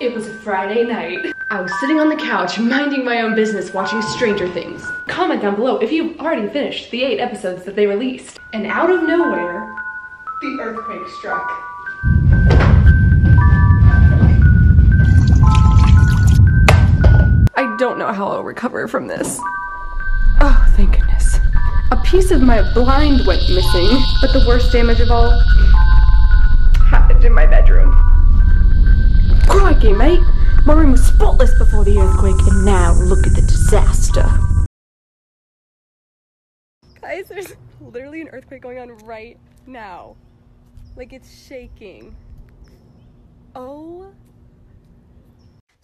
It was a Friday night. I was sitting on the couch, minding my own business, watching Stranger Things. Comment down below if you've already finished the eight episodes that they released. And out of nowhere, the earthquake struck. I don't know how I'll recover from this. Oh, thank goodness. A piece of my blind went missing, but the worst damage of all happened in my bedroom. Crikey, mate! My room was spotless before the earthquake, and now look at the disaster. Guys, there's literally an earthquake going on right now. Like it's shaking. Oh.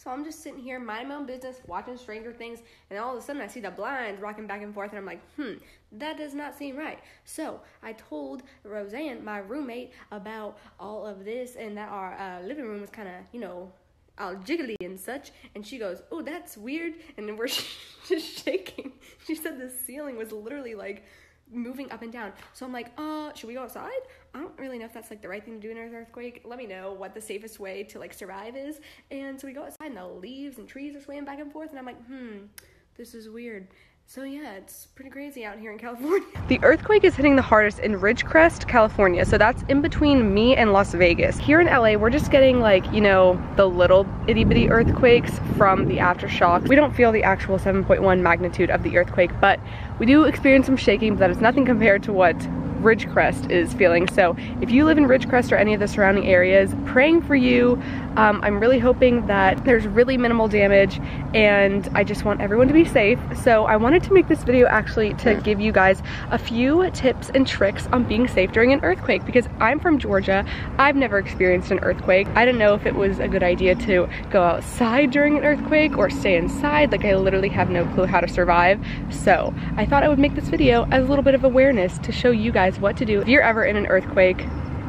So I'm just sitting here minding my own business, watching Stranger Things, and all of a sudden I see the blinds rocking back and forth, and I'm like, hmm, that does not seem right. So I told Roseanne, my roommate, about all of this and that our uh, living room was kind of, you know, all jiggly and such. And she goes, oh, that's weird. And we're just shaking. She said the ceiling was literally like moving up and down. So I'm like, uh, should we go outside? I don't really know if that's like the right thing to do in an earthquake. Let me know what the safest way to like survive is. And so we go outside and the leaves and trees are swaying back and forth. And I'm like, hmm, this is weird. So yeah, it's pretty crazy out here in California. The earthquake is hitting the hardest in Ridgecrest, California. So that's in between me and Las Vegas. Here in LA, we're just getting like, you know, the little itty bitty earthquakes from the aftershock. We don't feel the actual 7.1 magnitude of the earthquake, but we do experience some shaking, but that is nothing compared to what Ridgecrest is feeling. So if you live in Ridgecrest or any of the surrounding areas, praying for you. Um, I'm really hoping that there's really minimal damage and I just want everyone to be safe. So I wanted to make this video actually to give you guys a few tips and tricks on being safe during an earthquake because I'm from Georgia. I've never experienced an earthquake. I didn't know if it was a good idea to go outside during an earthquake or stay inside. Like I literally have no clue how to survive. So I thought I would make this video as a little bit of awareness to show you guys what to do if you're ever in an earthquake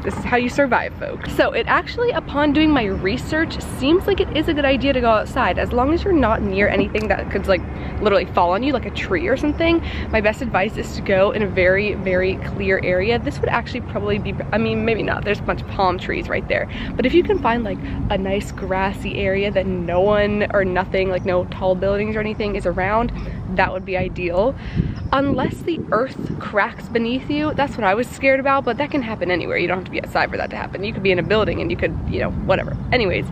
this is how you survive, folks. So it actually, upon doing my research, seems like it is a good idea to go outside as long as you're not near anything that could like literally fall on you, like a tree or something. My best advice is to go in a very, very clear area. This would actually probably be, I mean, maybe not. There's a bunch of palm trees right there. But if you can find like a nice grassy area that no one or nothing, like no tall buildings or anything is around, that would be ideal. Unless the earth cracks beneath you, that's what I was scared about, but that can happen anywhere. You don't have to be outside for that to happen. You could be in a building and you could, you know, whatever. Anyways,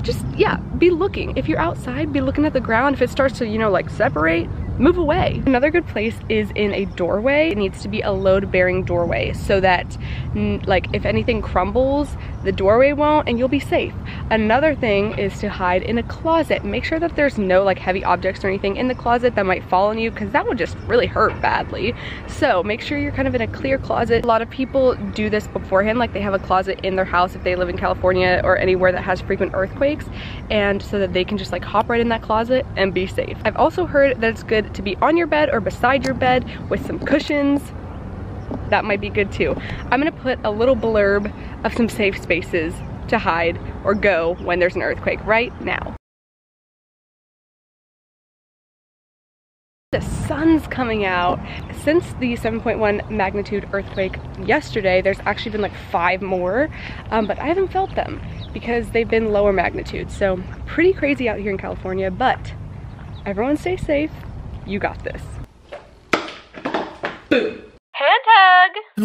just, yeah, be looking. If you're outside, be looking at the ground. If it starts to, you know, like separate, move away. Another good place is in a doorway. It needs to be a load bearing doorway so that like if anything crumbles, the doorway won't and you'll be safe. Another thing is to hide in a closet. Make sure that there's no like heavy objects or anything in the closet that might fall on you because that would just really hurt badly. So make sure you're kind of in a clear closet. A lot of people do this beforehand, like they have a closet in their house if they live in California or anywhere that has frequent earthquakes and so that they can just like hop right in that closet and be safe. I've also heard that it's good to be on your bed or beside your bed with some cushions. That might be good too. I'm gonna put a little blurb of some safe spaces to hide or go when there's an earthquake right now. The sun's coming out. Since the 7.1 magnitude earthquake yesterday, there's actually been like five more, um, but I haven't felt them because they've been lower magnitude. So pretty crazy out here in California, but everyone stay safe. You got this. Boom. Hand tug.